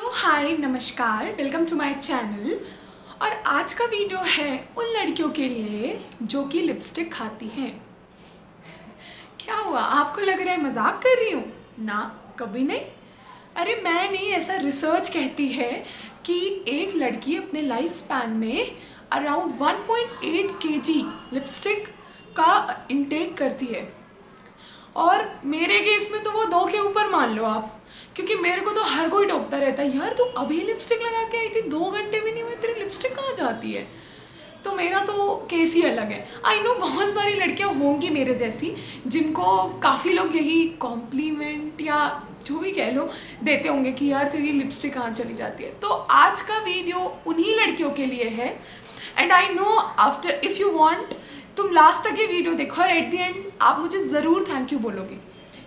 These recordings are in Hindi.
हाय नमस्कार. वेलकम टू माय चैनल और आज का वीडियो है उन लड़कियों के लिए जो कि लिपस्टिक खाती हैं। क्या हुआ? आपको लग रहा है मज़ाक कर रही हूँ? ना, कभी नहीं। अरे, मैं नहीं, ऐसा रिसर्च कहती है कि एक लड़की अपने लाइफ स्पैन में अराउंड 1.8 केजी लिपस्टिक का इंटेक करती है। और मेरे केस में तो वो दो के ऊपर मान लो आप। क्योंकि मेरे को तो हर कोई टोकता रहता है, यार, तू तो अभी लिपस्टिक लगा के आई थी, दो घंटे भी नहीं हुए, तेरी लिपस्टिक कहाँ जाती है? तो मेरा तो केस ही अलग है। आई नो बहुत सारी लड़कियाँ होंगी मेरे जैसी, जिनको काफ़ी लोग यही कॉम्प्लीमेंट या जो भी कह लो, देते होंगे कि, यार, तेरी लिपस्टिक कहाँ चली जाती है? तो आज का वीडियो उन्हीं लड़कियों के लिए है। And I know after if you want तुम लास्ट तक ये वीडियो देखो और एट दी एंड आप मुझे ज़रूर थैंक यू बोलोगे।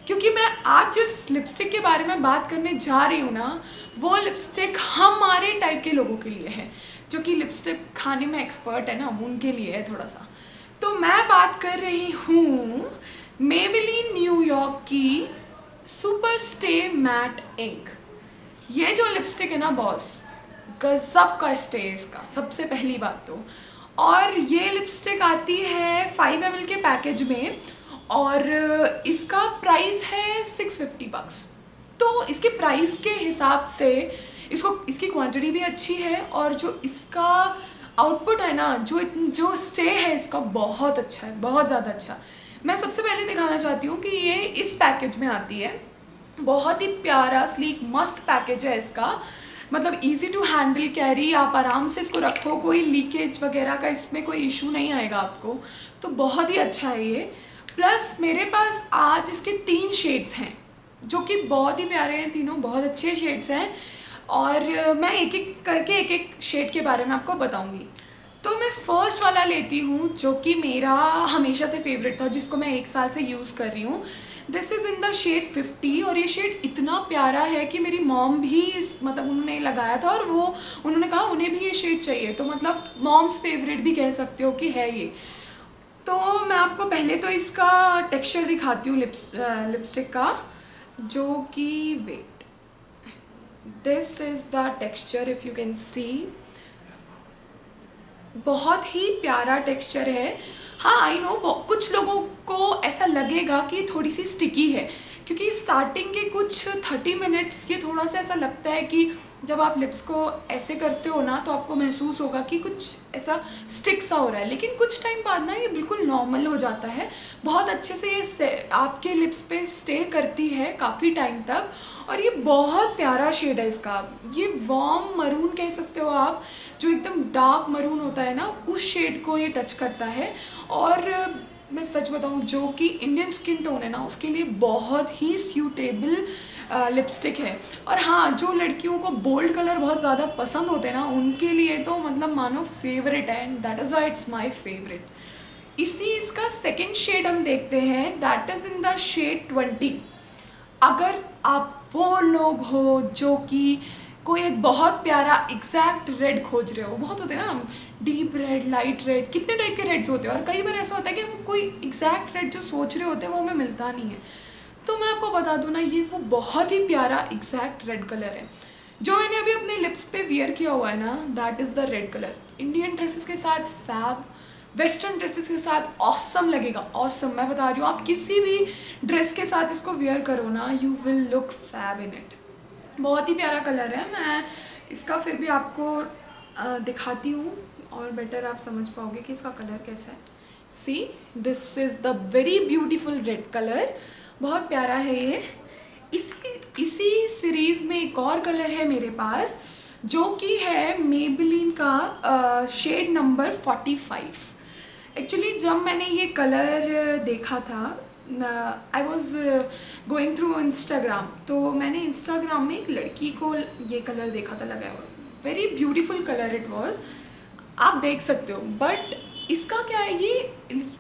क्योंकि मैं आज जिस लिपस्टिक के बारे में बात करने जा रही हूँ ना, वो लिपस्टिक हमारे टाइप के लोगों के लिए है, जो कि लिपस्टिक खाने में एक्सपर्ट है ना, उनके लिए है थोड़ा सा। तो मैं बात कर रही हूँ Maybelline New York York super stay matte ink ये जो लिपस्टिक है ना बॉस गजब का स्टे इसका, सबसे पहली बात तो। और ये लिपस्टिक आती है फाइव एम के पैकेज में और इसका प्राइस है सिक्स फिफ्टी बक्स तो इसके प्राइस के हिसाब से इसको, इसकी क्वांटिटी भी अच्छी है और जो इसका आउटपुट है ना, जो जो स्टे है इसका बहुत अच्छा है, बहुत ज़्यादा अच्छा मैं सबसे पहले दिखाना चाहती हूँ कि ये इस पैकेज में आती है. बहुत ही प्यारा स्लीक मस्त पैकेज है इसका. मतलब इजी टू हैंडल कैरी आप आराम से इसको रखो, कोई लीकेज वगैरह का इसमें कोई इशू नहीं आएगा आपको. तो बहुत ही अच्छा है ये. प्लस मेरे पास आज इसके तीन शेड्स हैं, जो कि बहुत ही प्यारे हैं तीनों, बहुत अच्छे शेड्स हैं। और मैं एक एक करके एक एक शेड के बारे में आपको बताऊँगी। तो मैं फ़र्स्ट वाला लेती हूँ, जो कि मेरा हमेशा से फेवरेट था, जिसको मैं एक साल से यूज़ कर रही हूँ। This is in the shade 50 और ये शेड इतना प्यारा है कि मेरी मॉम भी इस मतलब उन्होंने लगाया था और वो, उन्होंने कहा, उन्हें भी ये शेड चाहिए। तो मतलब मॉम्स फेवरेट भी कह सकते हो कि है ये। तो मैं आपको पहले तो इसका टेक्सचर दिखाती हूँ लिप्स लिपस्टिक का, जो कि wait this is the texture if you can see बहुत ही प्यारा टेक्सचर है। हाँ आई नो कुछ लोगों को ऐसा लगेगा कि थोड़ी सी स्टिकी है, क्योंकि स्टार्टिंग के कुछ थर्टी मिनट्स ये थोड़ा सा ऐसा लगता है कि जब आप लिप्स को ऐसे करते हो ना तो आपको महसूस होगा कि कुछ ऐसा स्टिक सा हो रहा है। लेकिन कुछ टाइम बाद ना ये बिल्कुल नॉर्मल हो जाता है। बहुत अच्छे से ये आपके लिप्स पे स्टे करती है काफ़ी टाइम तक। और ये बहुत प्यारा शेड है इसका। ये वॉर्म मरून कह सकते हो आप, जो एकदम डार्क मरून होता है ना, उस शेड को ये टच करता है। और मैं सच बताऊँ, जो कि इंडियन स्किन टोन है ना, उसके लिए बहुत ही सूटेबल लिपस्टिक है। और हाँ जो लड़कियों को बोल्ड कलर बहुत ज़्यादा पसंद होते हैं ना, उनके लिए तो मतलब मानो फेवरेट है and that is why it's my favourite इसी इसका सेकेंड शेड हम देखते हैं that is in the shade twenty अगर आप वो लोग हो जो कि कोई एक बहुत प्यारा एग्जैक्ट रेड खोज रहे हो। बहुत होते हैं ना हम। डीप रेड लाइट रेड कितने टाइप के रेड्स होते हैं। और कई बार ऐसा होता है कि हम कोई एग्जैक्ट रेड जो सोच रहे होते हैं, वो हमें मिलता नहीं है। तो मैं आपको बता दूँ ना, ये वो बहुत ही प्यारा एग्जैक्ट रेड कलर है। जो मैंने अभी अपने लिप्स पे वियर किया हुआ है ना that is the red colour Indian dresses के साथ फैब वेस्टर्न ड्रेसेस के साथ ऑसम लगेगा। ऑसम मैं बता रही हूँ, आप किसी भी ड्रेस के साथ इसको वियर करो ना you will look fab in it बहुत ही प्यारा कलर है। मैं इसका फिर भी आपको दिखाती हूँ और बेटर आप समझ पाओगे कि इसका कलर कैसा है। See this is the very beautiful red colour बहुत प्यारा है ये। इसी इसी सीरीज़ में एक और कलर है मेरे पास, जो कि है मेबलिन का शेड नंबर 45 एक्चुअली जब मैंने ये कलर देखा था I was going through Instagram तो मैंने इंस्टाग्राम में एक लड़की को ये कलर देखा था, लगाया हुआ। Very beautiful colour it was आप देख सकते हो बट इसका क्या है, ये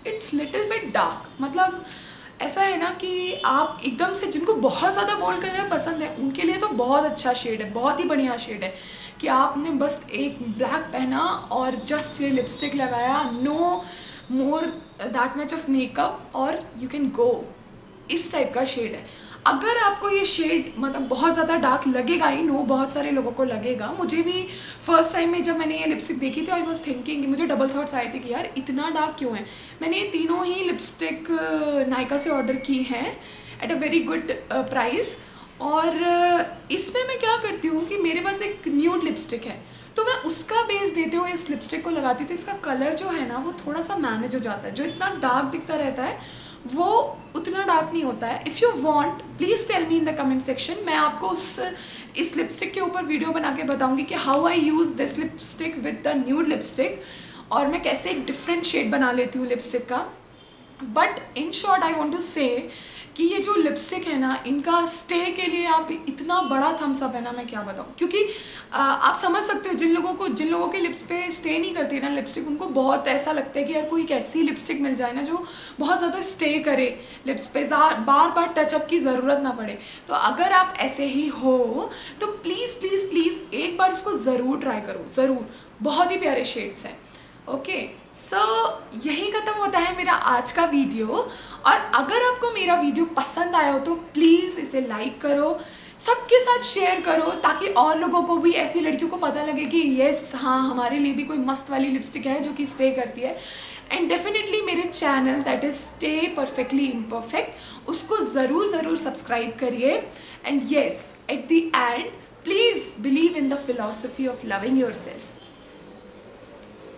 इट्स लिटिल बिट डार्क मतलब ऐसा है ना कि आप एकदम से जिनको बहुत ज़्यादा बोल्ड कलर पसंद है, उनके लिए तो बहुत अच्छा शेड है, बहुत ही बढ़िया शेड है कि आपने बस एक ब्लैक पहना और जस्ट ये लिपस्टिक लगाया no more that much of makeup और यू कैन गो इस टाइप का शेड है। अगर आपको ये शेड मतलब बहुत ज़्यादा डार्क लगेगा ही नो बहुत सारे लोगों को लगेगा। मुझे भी फ़र्स्ट टाइम में जब मैंने ये लिपस्टिक देखी थी आई वॉज़ थिंकिंग मुझे डबल थाट्स आए थे कि यार इतना डार्क क्यों है? मैंने ये तीनों ही लिपस्टिक नायका से ऑर्डर की हैं at a very good price और इसमें मैं क्या करती हूँ कि मेरे पास एक न्यूड लिपस्टिक है। तो मैं उसका बेस देते हुए इस लिपस्टिक को लगाती हूँ तो इसका कलर जो है ना, वो थोड़ा सा मैनेज हो जाता है। जो इतना डार्क दिखता रहता है, वो उतना डार्क नहीं होता है। If you want please tell me in the comment section मैं आपको उस, इस लिपस्टिक के ऊपर वीडियो बना के बताऊँगी कि how I use this lipstick with the nude lipstick और मैं कैसे एक डिफरेंट शेड बना लेती हूँ लिपस्टिक का। But in short I want to say कि ये जो लिपस्टिक है ना इनका स्टे के लिए आप इतना बड़ा थम्स अप है ना मैं क्या बताऊँ? क्योंकि आ, आप समझ सकते हो जिन लोगों को जिन लोगों के लिप्स पे स्टे नहीं करती ना लिपस्टिक उनको बहुत ऐसा लगता है कि यार कोई एक ऐसी लिपस्टिक मिल जाए ना जो बहुत ज़्यादा स्टे करे लिप्स पे बार बार टचअप की ज़रूरत ना पड़े। तो अगर आप ऐसे ही हो तो प्लीज़ प्लीज़ प्लीज़ एक बार इसको ज़रूर ट्राई करो ज़रूर। बहुत ही प्यारे शेड्स हैं ओके सो so, यही ख़त्म होता है मेरा आज का वीडियो। और अगर आपको मेरा वीडियो पसंद आया हो तो प्लीज़ इसे लाइक करो सबके साथ शेयर करो ताकि और लोगों को भी ऐसी लड़कियों को पता लगे कि येस हाँ हमारे लिए भी कोई मस्त वाली लिपस्टिक है जो कि स्टे करती है। एंड डेफिनेटली मेरे channel that is stay perfectly imperfect उसको ज़रूर ज़रूर सब्सक्राइब करिए। And yes at the end please believe in the philosophy of loving yourself